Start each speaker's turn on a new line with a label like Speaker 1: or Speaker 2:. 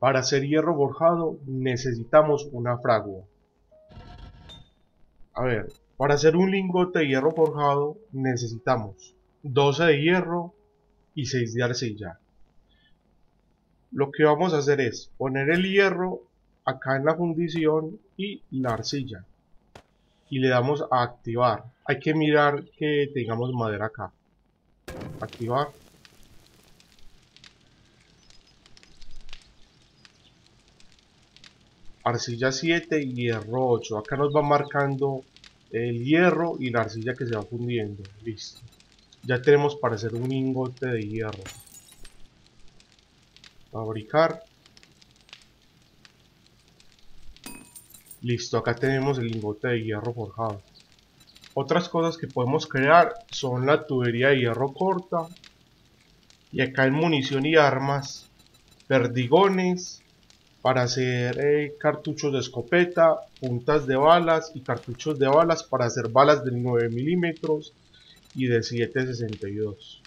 Speaker 1: Para hacer hierro forjado necesitamos una fragua. A ver, para hacer un lingote de hierro forjado necesitamos 12 de hierro y 6 de arcilla. Lo que vamos a hacer es poner el hierro acá en la fundición y la arcilla. Y le damos a activar. Hay que mirar que tengamos madera acá. Activar. Arcilla 7 y hierro 8. Acá nos va marcando el hierro y la arcilla que se va fundiendo. Listo. Ya tenemos para hacer un lingote de hierro. Fabricar. Listo, acá tenemos el lingote de hierro forjado. Otras cosas que podemos crear son la tubería de hierro corta. Y acá en munición y armas, perdigones para hacer eh, cartuchos de escopeta, puntas de balas y cartuchos de balas para hacer balas de 9 milímetros y de 7.62.